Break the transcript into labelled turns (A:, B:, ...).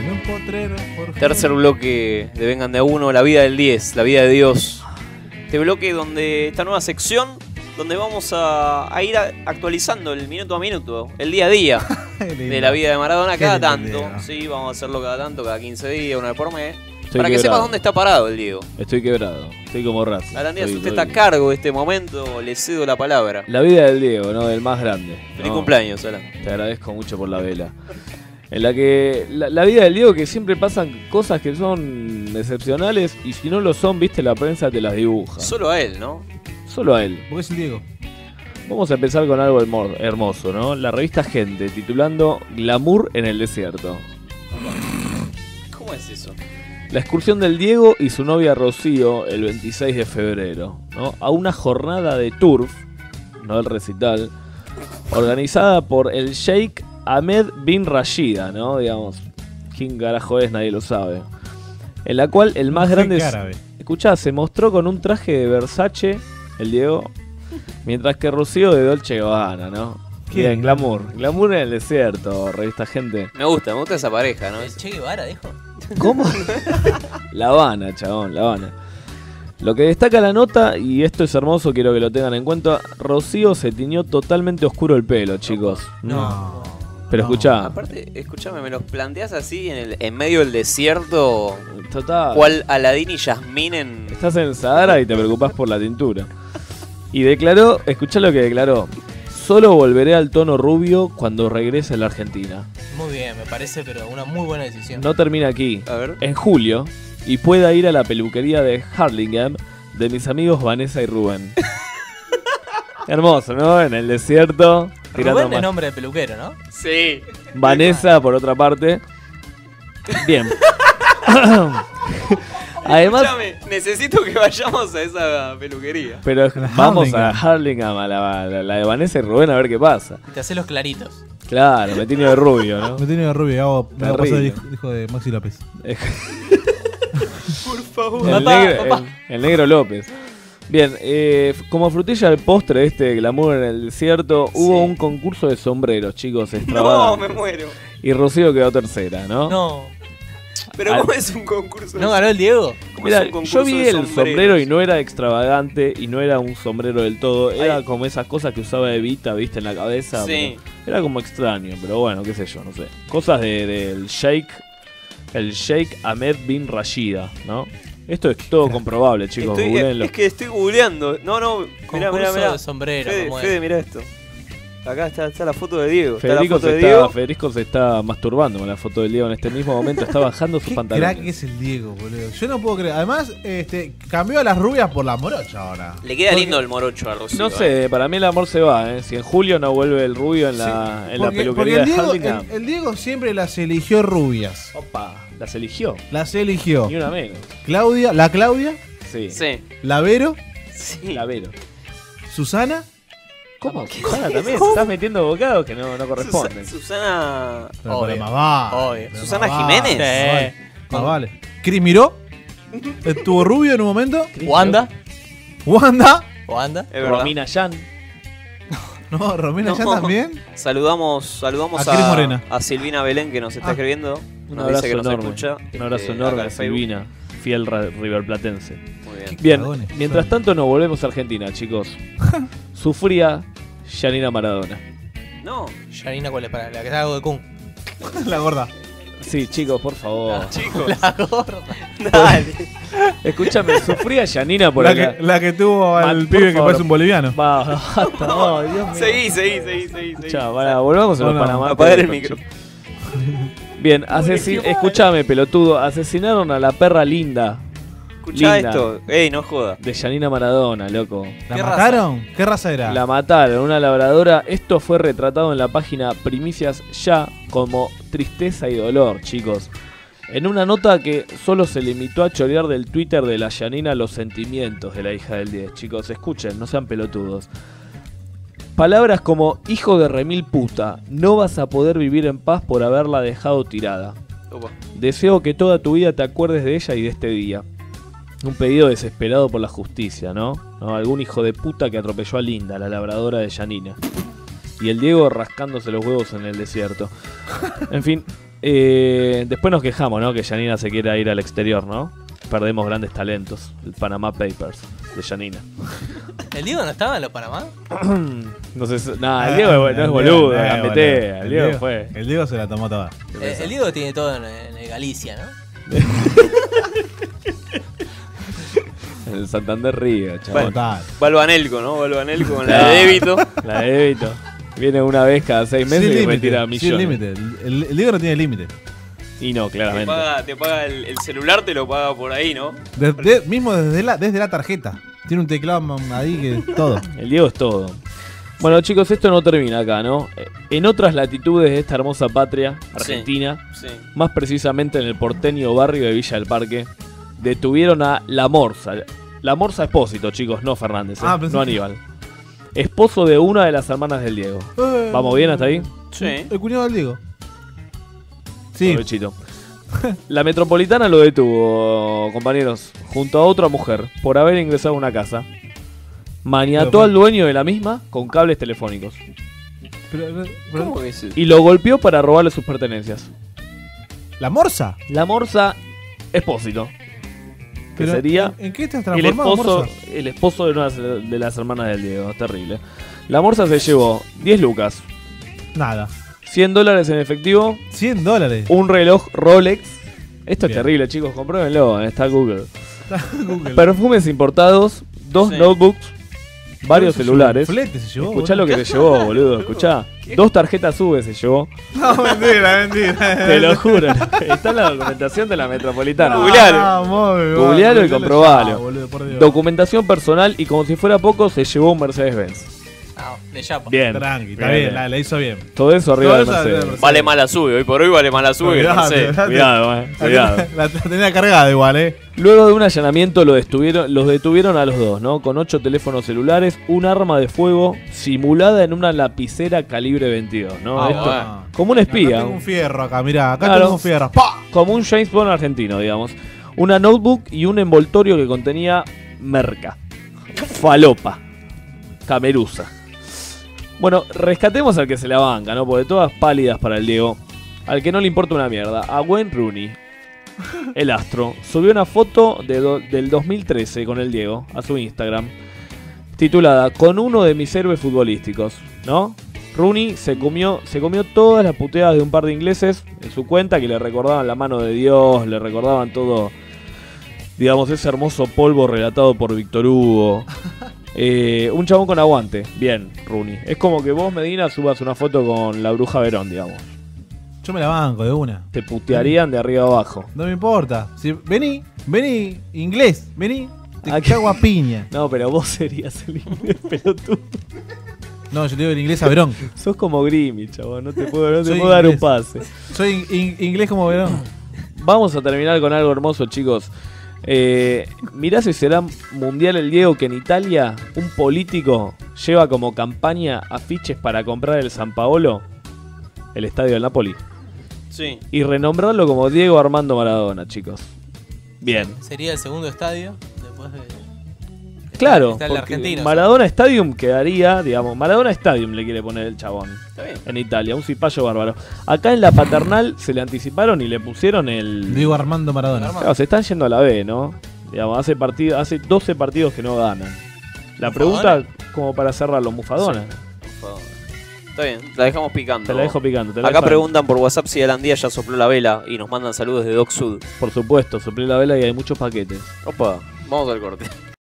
A: En un potrero. por
B: Tercer bloque de Vengan de a uno, la vida del 10, la vida de Dios. Este bloque donde esta nueva sección donde vamos a, a ir a- actualizando el minuto a minuto, el día a día de la vida de Maradona cada tanto. Sí, vamos a hacerlo cada tanto, cada 15 días, una vez por mes.
C: Estoy
B: para que sepas dónde está parado el Diego.
C: Estoy quebrado. Estoy como.
B: Alan Díaz,
C: Estoy-
B: usted
C: estoy-
B: está a cargo de este momento, le cedo la palabra.
C: La vida del Diego, ¿no? Del más grande.
B: Feliz
C: ¿no?
B: cumpleaños, Alan.
C: Te agradezco mucho por la vela. En la que la, la vida del Diego que siempre pasan cosas que son excepcionales y si no lo son, viste, la prensa te las dibuja.
B: Solo a él, ¿no?
C: Solo a él.
A: Porque es el Diego.
C: Vamos a empezar con algo hermo- hermoso, ¿no? La revista Gente, titulando Glamour en el desierto.
B: ¿Cómo es eso?
C: La excursión del Diego y su novia Rocío el 26 de febrero, ¿no? A una jornada de turf, no el recital, organizada por el Sheikh Ahmed bin Rashida, ¿no? Digamos, quién carajo es, nadie lo sabe. En la cual el más grande... Es-. Escuchá, se mostró con un traje de Versace, el Diego, mientras que Rocío de Dolce Gabbana, ¿no?
A: ¿Qué?
C: Bien, glamour. Glamour en el desierto, revista Gente.
B: Me gusta, me gusta esa pareja, ¿no?
D: ¿El Che Guevara dijo?
C: ¿Cómo? La Habana, chabón, La Habana. Lo que destaca la nota, y esto es hermoso, quiero que lo tengan en cuenta, Rocío se tiñó totalmente oscuro el pelo, chicos.
A: No.
C: Pero
A: No.
C: escuchá,
B: Aparte, escúchame, me los planteas así en, el, en medio del desierto,
C: total.
B: cual Aladín y Yasmín en...
C: Estás en Sahara y te preocupás por la tintura. Y declaró, escuchá lo que declaró. Solo volveré al tono rubio cuando regrese a la Argentina.
D: Muy bien, me parece, pero una muy buena decisión.
C: No termina aquí.
B: A ver.
C: En julio, y pueda ir a la peluquería de Harlingham de mis amigos Vanessa y Rubén. Hermoso, ¿no? En el desierto. tirando
D: Rubén es
C: más-
D: nombre de peluquero, ¿no?
B: Sí.
C: Vanessa, por otra parte. Bien. Además,
B: Escúchame, necesito que vayamos a esa peluquería.
C: pero vamos a
A: Harlingham.
C: A la, la- la de Vanessa y Rubén, a ver qué pasa.
D: Y te haces los claritos.
C: Claro, me tiene de rubio, ¿no?
A: Me tiene de rubio, hago, me hago pasar el hijo, hijo de Maxi López.
B: Por favor.
C: El,
D: Papá,
C: negro,
D: papá.
C: el- el negro López. Bien, eh, como frutilla del postre de este glamour en el desierto, hubo un concurso de sombreros, chicos,
B: No, me muero.
C: Y Rocío quedó tercera, ¿no?
D: No.
B: Pero
C: Al-
B: ¿cómo es un concurso?
D: ¿No ganó el Diego?
B: ¿Cómo es
C: Mira,
B: un concurso
C: yo vi
B: de
C: el sombrero y no era extravagante y no era un sombrero del todo. Era
B: Ay.
C: como esas cosas que usaba Evita, viste, en la cabeza.
B: Sí.
C: Era como extraño, pero bueno, qué sé yo, no sé. Cosas de- del Sheikh, el Sheikh Ahmed bin Rashida, ¿no? Esto es todo comprobable, chicos.
B: Estoy- es que estoy googleando. No, no, mirá,
D: Concurso
B: mirá, mirá.
D: de sombrero.
B: Fede,
D: como es.
B: Fede, mirá esto. Acá está, está la foto de Diego.
C: Federico
B: está la
C: se,
B: de
C: está,
B: Diego.
C: Federico se está masturbando con la foto del Diego en este mismo momento. Está bajando sus
A: Qué
C: pantalones.
A: crack es el Diego, boludo. Yo no puedo creer. Además, este, cambió a las rubias por la morocha ahora.
B: Le queda
A: Porque-
B: lindo el morocho a Rocío.
C: No
B: eh.
C: sé, para mí el amor se va, ¿eh? Si en julio no vuelve el rubio en la, en la peluquería
A: porque el,
C: de
A: Diego,
C: Harlingham.
A: el- el Diego siempre las eligió rubias.
C: Opa, las eligió.
A: Las eligió.
C: Ni una menos.
A: Claudia, la Claudia,
C: Sí.
B: Sí.
A: la Vero,
B: Sí.
C: La Vero.
A: Susana.
C: ¿Cómo? Susana también. Se estás metiendo bocados que no, no corresponden.
B: Susa- Susana.
A: Pero,
D: Obvio.
A: pero más vale,
D: Obvio.
A: pero
B: Susana
A: más
B: Jiménez.
A: más vale,
D: Sí.
A: más vale. Cris Miró. Estuvo rubio en un momento.
D: ¿Wanda?
A: Wanda.
D: ¿Wanda?
B: Es verdad.
C: Romina Yan.
A: No, Romina
B: No.
A: ya también.
B: Saludamos, saludamos
A: A
B: a, a Silvina Belén que nos está
A: Ah.
B: escribiendo.
C: Un
B: Nos
C: abrazo
B: dice que nos
C: enorme.
B: escucha.
C: Un abrazo
B: este,
C: enorme
B: acá
C: a. Silvina, fiel riverplatense.
B: Muy bien.
C: Bien,
A: cagones.
C: mientras
A: Son-
C: tanto nos volvemos a Argentina, chicos. Sufría Yanina Maradona.
B: No,
D: Yanina, ¿cuál es? Para la que hago de Kun.
A: La gorda.
C: Sí, chicos, por favor.
B: chicos.
D: La gorda.
B: Dale.
C: Escúchame, sufría Yanina por
A: La
C: acá.
A: que, la que tuvo al
C: por
A: pibe que
C: favor.
A: parece un boliviano.
C: Va, basta, no, Dios mío.
B: Seguí, seguí, seguí, seguí. seguí.
C: Escuchá, pará, volvamos a los
A: No, no,
C: Panamá.
B: apagar el micro.
C: Bien, asesi- escúchame, pelotudo. Asesinaron a la perra linda
B: Escuchá
C: Linda.
B: esto. Ey, no joda.
C: de Yanina Maradona, loco.
A: ¿La
D: ¿Qué
A: mataron? ¿Qué raza era?
C: La mataron, una labradora. Esto fue retratado en la página Primicias Ya como tristeza y dolor, chicos. En una nota que solo se limitó a chorear del Twitter de la Yanina los sentimientos de la hija del 10. Chicos, escuchen, no sean pelotudos. Palabras como hijo de remil puta, no vas a poder vivir en paz por haberla dejado tirada.
B: Opa.
C: Deseo que toda tu vida te acuerdes de ella y de este día. Un pedido desesperado por la justicia, ¿no? ¿No? Algún hijo de puta que atropelló a Linda, la labradora de Yanina. Y el Diego rascándose los huevos en el desierto. En fin, eh, después nos quejamos, ¿no? Que Yanina se quiera ir al exterior, ¿no? Perdemos grandes talentos. El Panama Papers de Yanina.
D: ¿El Diego no estaba en los Panamá?
C: No sé, si- nah, el Diego no es boludo,
A: Eh,
C: gambetea,
A: boludo.
C: El Diego fue.
A: El Diego se la tomó toda.
D: Eh, el Diego tiene todo en, Galicia, ¿no?
C: El Santander Río, chaval.
A: Total.
B: Balvanelco, ¿no? Balvanelco con la de débito.
C: La de débito. Viene una vez cada seis meses
A: Sin
C: y
A: límite,
C: retira
A: sin
C: millones.
A: límite. El, el Diego no tiene límite.
C: Y no,
B: Te
C: claramente.
B: paga, te paga el, el celular, te lo paga por ahí, ¿no?
A: De- de- mismo desde la, desde la tarjeta. Tiene un teclado ahí que todo.
C: El Diego es todo. Bueno, chicos, esto no termina acá, ¿no? Eh, En otras latitudes de esta hermosa patria, Argentina,
B: Sí.
C: más precisamente en el porteño barrio de Villa del Parque, detuvieron a La Morsa. La Morsa Espósito, chicos, no Fernández, ¿eh?
A: Ah, pensé
C: no
A: que-
C: Aníbal. Esposo de una de las hermanas del Diego. ¿Vamos bien hasta ahí?
B: Sí.
A: El cuñado del Diego. Sí.
C: Provechito. La metropolitana lo detuvo, compañeros, junto a otra mujer, por haber ingresado a una casa. Maniató al dueño de la misma con cables telefónicos.
A: Pero- pero-
B: ¿Cómo que es eso?
C: Y lo golpeó para robarle sus pertenencias.
A: ¿La morsa?
C: La morsa Espósito. Que
A: Pero,
C: sería
A: ¿En, en qué estás
C: el esposo,
A: morsa?
C: el esposo de una de las hermanas del Diego. Es terrible. La morsa se llevó 10 lucas,
A: Nada.
C: 100 dólares en efectivo,
A: 100 dólares.
C: un reloj Rolex. Esto es terrible, chicos. Compruébenlo. Está Google.
A: Google.
C: Perfumes importados, dos
B: Sí.
C: notebooks, varios celulares.
A: Flete se llevó.
C: Escuchá lo que se llevó, boludo. Escuchá. Dos tarjetas sube se llevó.
A: No, mentira, mentira.
C: Te lo juro. Está en la documentación de la metropolitana.
B: Googlealo.
A: Ah,
C: Googlealo y comprobalo. Documentación personal y como si fuera poco se llevó un Mercedes-Benz.
D: De Chapa.
C: Bien.
A: Tranqui, está
C: Bien,
A: bien, la, la hizo bien.
C: Todo eso arriba
A: Todo eso del
C: Mercedes.
A: Mercedes.
B: Vale mala sube, hoy por hoy vale mala sube.
A: Olvidate,
B: no sé.
A: olvidate.
C: Cuidado, eh. Cuidado.
A: la tenía cargada igual, eh.
C: Luego de un allanamiento lo detuvieron, los detuvieron a los dos, ¿no? Con ocho teléfonos celulares, un arma de fuego simulada en una lapicera calibre 22, ¿no?
B: Ah,
C: Esto-
B: bueno.
C: como un espía.
A: Acá tengo un fierro acá, mirá, acá
C: Claro.
A: tengo un fierro. ¡Pah!
C: como un James Bond argentino, digamos. Una notebook y un envoltorio que contenía merca, falopa, cameruza. Bueno, rescatemos al que se la banca, ¿no? Porque todas pálidas para el Diego. Al que no le importa una mierda. A Wayne Rooney, el astro, subió una foto de del 2013 con el Diego a su Instagram. Titulada Con uno de mis héroes futbolísticos, ¿no? Rooney se comió, se comió todas las puteadas de un par de ingleses en su cuenta que le recordaban la mano de Dios, le recordaban todo, digamos, ese hermoso polvo relatado por Víctor Hugo. Eh, un chabón con aguante, bien, Rooney. Es como que vos, Medina, subas una foto con la bruja Verón, digamos.
A: Yo me la banco de una.
C: Te putearían de arriba abajo.
A: No me importa. Si, vení, vení, inglés, vení. Te
C: Ah, ¿qué?
A: cago a piña.
C: No, pero vos serías el inglés pelotudo.
A: No, yo te digo el inglés a Verón.
C: Sos como Grimmy, chabón. No te puedo, no te puedo dar un pase.
A: Soy in- in- inglés como Verón.
C: Vamos a terminar con algo hermoso, chicos. Eh, mirá si será mundial el Diego que en Italia un político lleva como campaña afiches para comprar el San Paolo, el estadio del Napoli,
B: Sí.
C: y renombrarlo como Diego Armando Maradona, chicos. Bien.
D: Sería el segundo estadio después de.
C: Claro,
D: Está el
C: porque
D: argentino.
C: Maradona Stadium quedaría, digamos, Maradona Stadium le quiere poner el chabón
B: Está bien.
C: en Italia, un cipayo bárbaro. Acá en la paternal se le anticiparon y le pusieron el...
A: Digo Armando Maradona.
D: Armando.
C: Claro, se están yendo a la B, ¿no? Digamos, hace, partido, hace 12 partidos que no ganan. La pregunta, como para cerrarlo, Mufadona.
B: Por favor. Está bien, la dejamos picando.
C: Te la dejo picando. Te la
B: Acá
C: dejo-
B: preguntan por WhatsApp si Alan Díaz ya sopló la vela y nos mandan saludos de Doc Sud.
C: Por supuesto, soplé la vela y hay muchos paquetes.
B: Opa, vamos al corte.